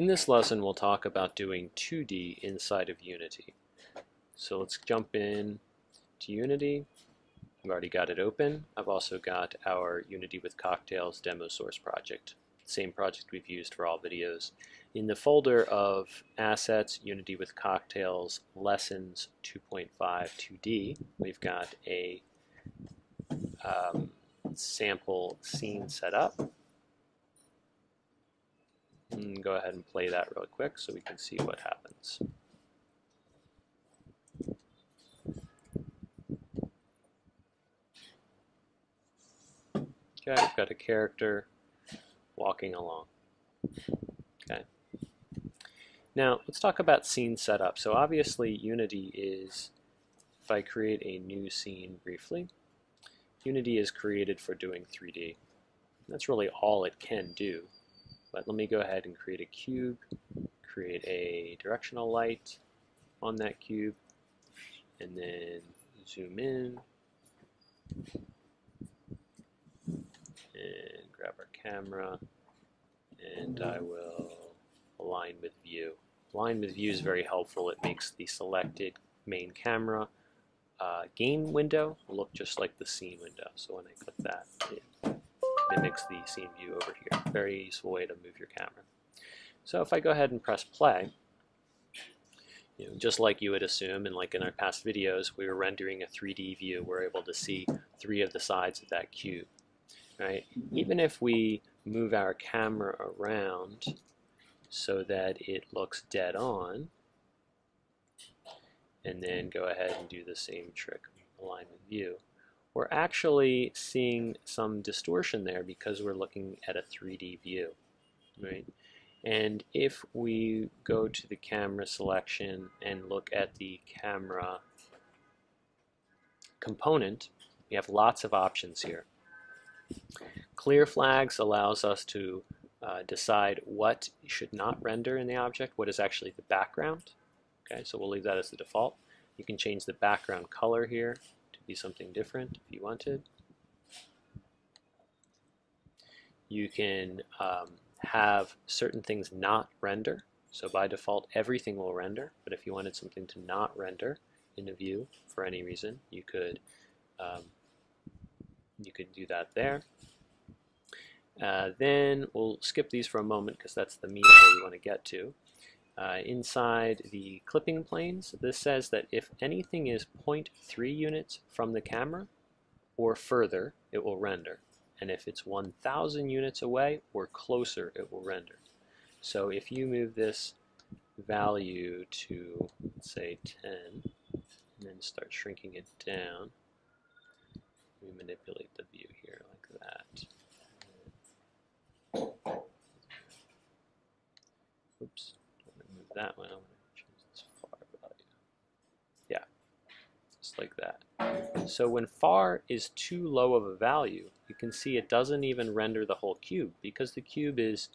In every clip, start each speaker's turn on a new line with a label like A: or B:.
A: In this lesson we'll talk about doing 2D inside of Unity. So let's jump in to Unity. I've already got it open. I've also got our Unity with Cocktails demo source project. Same project we've used for all videos. In the folder of Assets, Unity with Cocktails, Lessons 2.5 2D, we've got a um, sample scene set up. And go ahead and play that really quick so we can see what happens. Okay, I've got a character walking along. Okay. Now, let's talk about scene setup. So obviously Unity is, if I create a new scene briefly, Unity is created for doing 3D. That's really all it can do. But let me go ahead and create a cube, create a directional light on that cube, and then zoom in, and grab our camera, and I will align with view. Align with view is very helpful. It makes the selected main camera uh, game window look just like the scene window. So when I click that, it mimics the scene view over here. Very useful way to move your camera. So if I go ahead and press play, you know, just like you would assume, and like in our past videos, we were rendering a 3D view. We're able to see three of the sides of that cube. Right? Even if we move our camera around so that it looks dead on, and then go ahead and do the same trick, align with view we're actually seeing some distortion there because we're looking at a 3D view, right? And if we go to the camera selection and look at the camera component, we have lots of options here. Clear flags allows us to uh, decide what should not render in the object, what is actually the background. Okay, so we'll leave that as the default. You can change the background color here something different if you wanted. You can um, have certain things not render. So by default, everything will render. But if you wanted something to not render in a view for any reason, you could um, you could do that there. Uh, then we'll skip these for a moment because that's the meat of we want to get to. Uh, inside the clipping planes, this says that if anything is 0.3 units from the camera or further, it will render. And if it's 1,000 units away or closer, it will render. So if you move this value to, say, 10, and then start shrinking it down, we manipulate the view here like that. Oops that one. I'm going to choose this far value. Yeah, just like that. So when far is too low of a value, you can see it doesn't even render the whole cube because the cube is,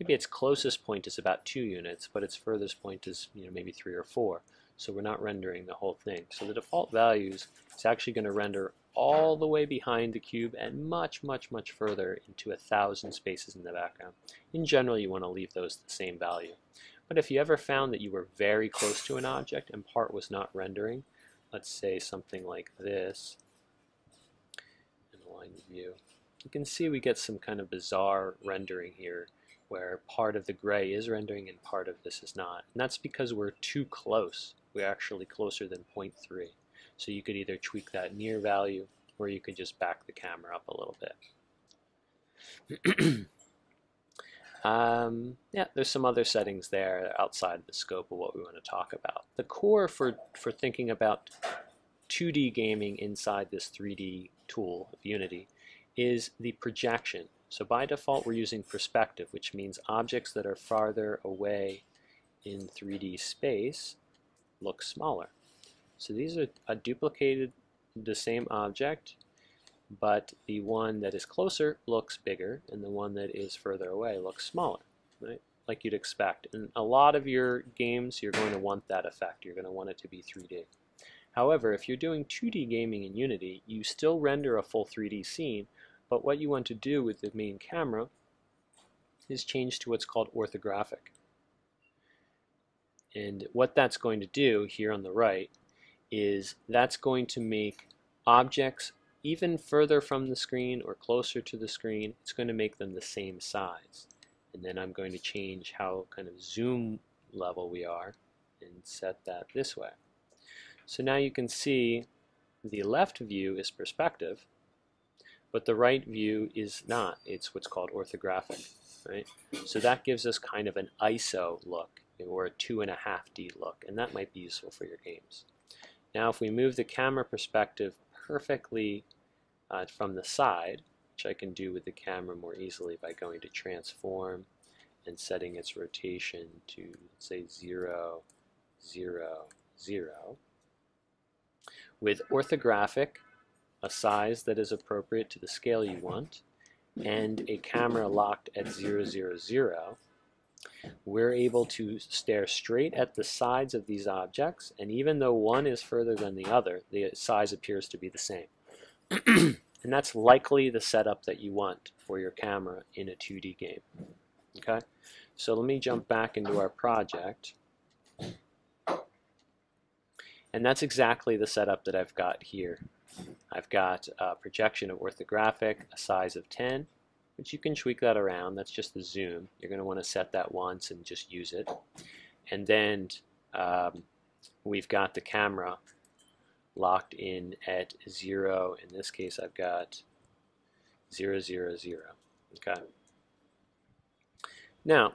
A: maybe its closest point is about two units, but its furthest point is you know maybe three or four. So we're not rendering the whole thing. So the default values is actually going to render all the way behind the cube and much, much, much further into a thousand spaces in the background. In general, you want to leave those the same value. But if you ever found that you were very close to an object and part was not rendering, let's say something like this, in line view, you can see we get some kind of bizarre rendering here where part of the gray is rendering and part of this is not. And that's because we're too close. We're actually closer than 0.3. So you could either tweak that near value or you could just back the camera up a little bit. Um, yeah, there's some other settings there outside the scope of what we want to talk about. The core for, for thinking about 2D gaming inside this 3D tool of Unity is the projection. So by default we're using perspective, which means objects that are farther away in 3D space look smaller. So these are a duplicated the same object but the one that is closer looks bigger and the one that is further away looks smaller, right? Like you'd expect. In a lot of your games, you're going to want that effect. You're going to want it to be 3D. However, if you're doing 2D gaming in Unity, you still render a full 3D scene, but what you want to do with the main camera is change to what's called orthographic. And what that's going to do here on the right is that's going to make objects even further from the screen or closer to the screen, it's going to make them the same size. And then I'm going to change how kind of zoom level we are and set that this way. So now you can see the left view is perspective, but the right view is not. It's what's called orthographic, right? So that gives us kind of an ISO look or a two and a half D look, and that might be useful for your games. Now if we move the camera perspective perfectly uh, from the side, which I can do with the camera more easily by going to transform and setting its rotation to say 0, 0, 0. With orthographic, a size that is appropriate to the scale you want, and a camera locked at 0, 0, 0, we're able to stare straight at the sides of these objects, and even though one is further than the other, the size appears to be the same. and that's likely the setup that you want for your camera in a 2D game. Okay, so let me jump back into our project. And that's exactly the setup that I've got here. I've got a projection of orthographic, a size of 10, which you can tweak that around. That's just the zoom. You're going to want to set that once and just use it. And then um, we've got the camera locked in at 0. In this case, I've got 0, 0, 0. Okay. Now,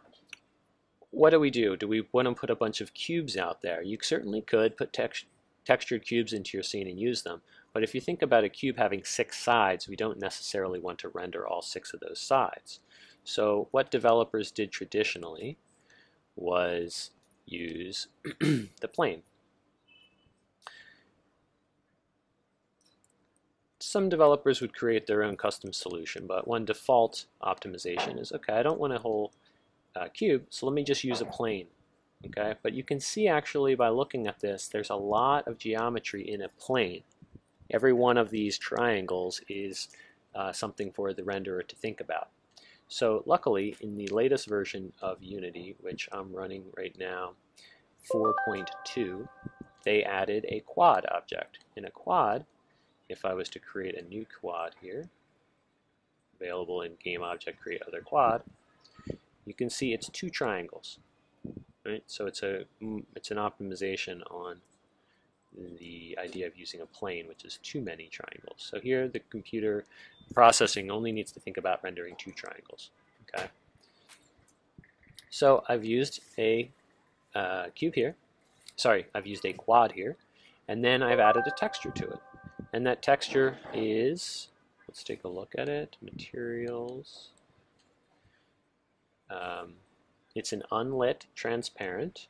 A: what do we do? Do we want to put a bunch of cubes out there? You certainly could put text textured cubes into your scene and use them. But if you think about a cube having six sides, we don't necessarily want to render all six of those sides. So what developers did traditionally was use the plane. Some developers would create their own custom solution, but one default optimization is, okay, I don't want a whole uh, cube, so let me just use a plane. Okay, but you can see actually by looking at this, there's a lot of geometry in a plane. Every one of these triangles is uh, something for the renderer to think about. So luckily, in the latest version of Unity, which I'm running right now, 4.2, they added a quad object. In a quad, if I was to create a new quad here, available in game object create other quad, you can see it's two triangles. Right? So it's a it's an optimization on the idea of using a plane, which is too many triangles. So here the computer processing only needs to think about rendering two triangles. Okay. So I've used a uh, cube here. Sorry, I've used a quad here. And then I've added a texture to it. And that texture is, let's take a look at it, materials. Um, it's an unlit transparent,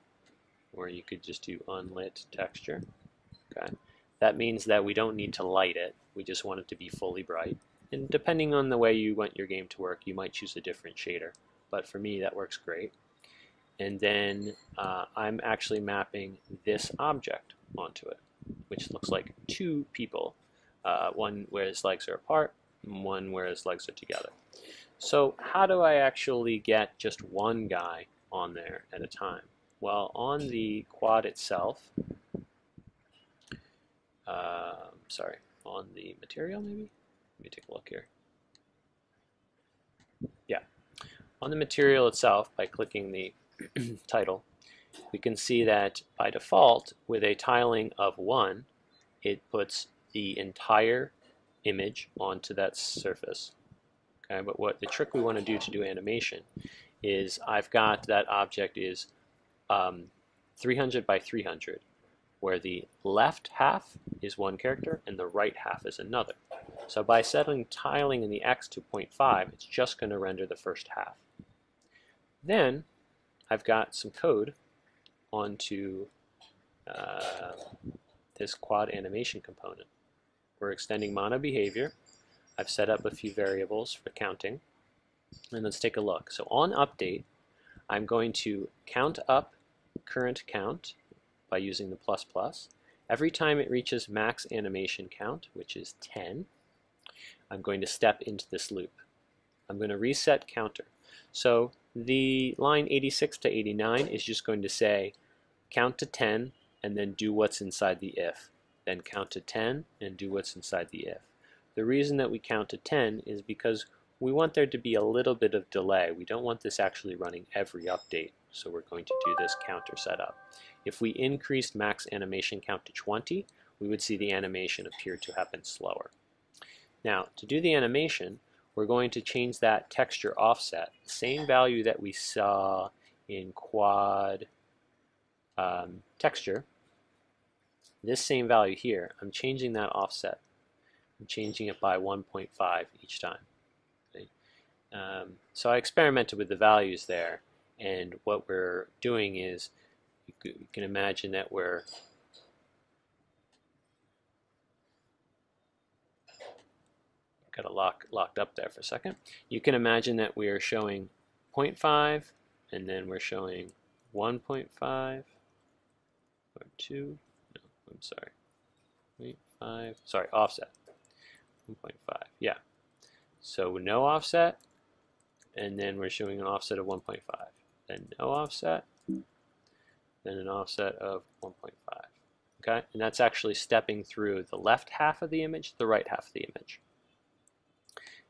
A: or you could just do unlit texture. Okay, That means that we don't need to light it, we just want it to be fully bright. And depending on the way you want your game to work, you might choose a different shader. But for me, that works great. And then uh, I'm actually mapping this object onto it, which looks like two people, uh, one where his legs are apart, and one where his legs are together. So how do I actually get just one guy on there at a time? Well, on the quad itself, uh, sorry, on the material maybe? Let me take a look here. Yeah, on the material itself, by clicking the title, we can see that by default, with a tiling of 1, it puts the entire image onto that surface. Okay, but what the trick we want to do to do animation is I've got that object is um, 300 by 300, where the left half is one character and the right half is another. So by setting tiling in the x to 0.5, it's just going to render the first half. Then I've got some code onto uh, this quad animation component. We're extending MonoBehaviour I've set up a few variables for counting. And let's take a look. So on update, I'm going to count up current count by using the plus plus. Every time it reaches max animation count, which is 10, I'm going to step into this loop. I'm going to reset counter. So the line 86 to 89 is just going to say count to 10, and then do what's inside the if. Then count to 10 and do what's inside the if. The reason that we count to 10 is because we want there to be a little bit of delay. We don't want this actually running every update, so we're going to do this counter setup. If we increased max animation count to 20, we would see the animation appear to happen slower. Now, to do the animation, we're going to change that texture offset, same value that we saw in quad um, texture, this same value here, I'm changing that offset. I'm changing it by 1.5 each time. Um, so I experimented with the values there, and what we're doing is, you can imagine that we're got it lock, locked up there for a second. You can imagine that we are showing 0.5, and then we're showing 1.5, or 2, no, I'm sorry, 0.5, sorry, offset, 1.5, yeah. So no offset, and then we're showing an offset of 1.5. Then no offset, then an offset of 1.5. Okay, and that's actually stepping through the left half of the image, the right half of the image.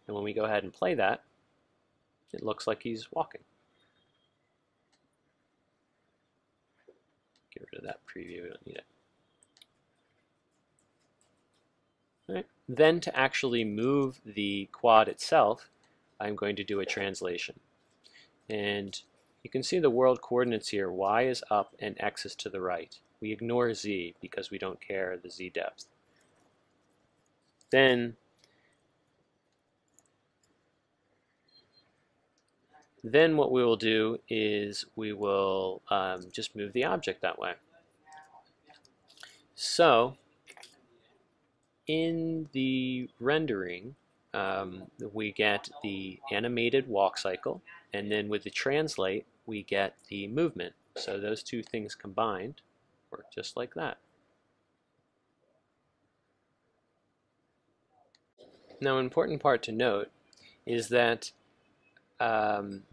A: And when we go ahead and play that, it looks like he's walking. Get rid of that preview, we don't need it. Right. Then to actually move the quad itself, I'm going to do a translation. And you can see the world coordinates here. Y is up and X is to the right. We ignore Z because we don't care the Z depth. Then then what we will do is we will um, just move the object that way. So in the rendering, um, we get the animated walk cycle, and then with the translate, we get the movement. So those two things combined work just like that. Now, an important part to note is that um,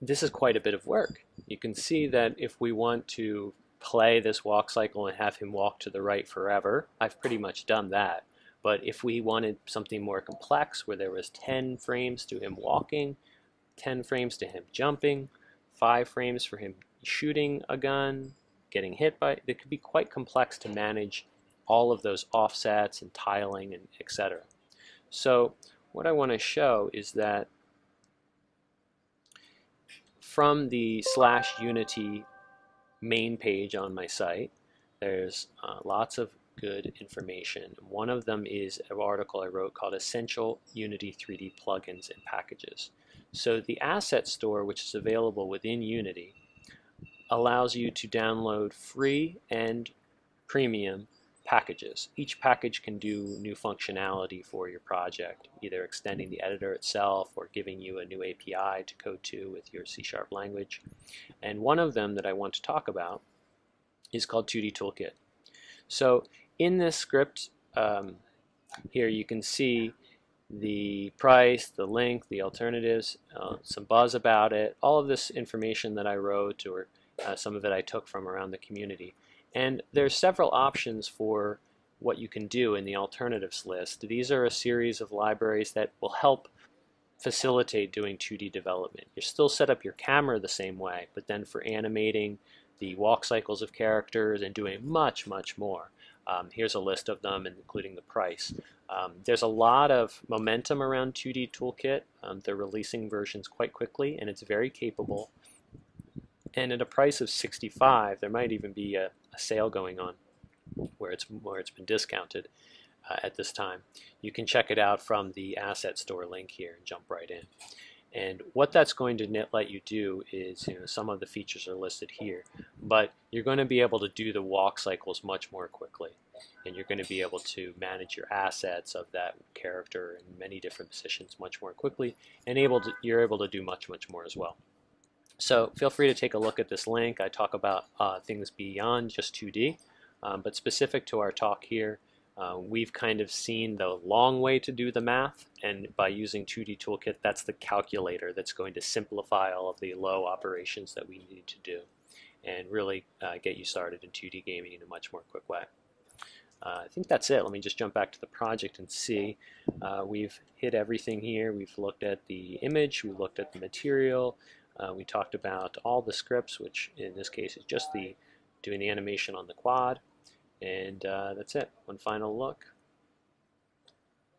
A: this is quite a bit of work. You can see that if we want to play this walk cycle and have him walk to the right forever, I've pretty much done that. But if we wanted something more complex where there was 10 frames to him walking, 10 frames to him jumping, 5 frames for him shooting a gun, getting hit by, it could be quite complex to manage all of those offsets and tiling and etc. So what I want to show is that from the slash unity main page on my site, there's uh, lots of good information. One of them is an article I wrote called Essential Unity 3D Plugins and Packages. So the asset store, which is available within Unity, allows you to download free and premium packages. Each package can do new functionality for your project, either extending the editor itself or giving you a new API to code to with your C-sharp language. And one of them that I want to talk about is called 2D Toolkit. So in this script um, here you can see the price, the link, the alternatives, uh, some buzz about it, all of this information that I wrote or uh, some of it I took from around the community. And there's several options for what you can do in the alternatives list. These are a series of libraries that will help facilitate doing 2D development. You still set up your camera the same way, but then for animating the walk cycles of characters and doing much, much more. Um, here's a list of them, including the price. Um, there's a lot of momentum around 2D Toolkit. Um, they're releasing versions quite quickly, and it's very capable. And at a price of 65, there might even be a, a sale going on where it's where it's been discounted uh, at this time. You can check it out from the asset store link here and jump right in. And what that's going to let you do is, you know, some of the features are listed here, but you're going to be able to do the walk cycles much more quickly. And you're going to be able to manage your assets of that character in many different positions much more quickly, and able to, you're able to do much, much more as well. So feel free to take a look at this link. I talk about uh, things beyond just 2D, um, but specific to our talk here, uh, we've kind of seen the long way to do the math, and by using 2D Toolkit, that's the calculator that's going to simplify all of the low operations that we need to do. and really uh, get you started in 2D gaming in a much more quick way. Uh, I think that's it. Let me just jump back to the project and see. Uh, we've hit everything here. We've looked at the image, we looked at the material, uh, we talked about all the scripts, which in this case is just the doing the animation on the quad. And uh, that's it. One final look.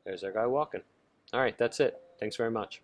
A: There's our guy walking. All right, that's it. Thanks very much.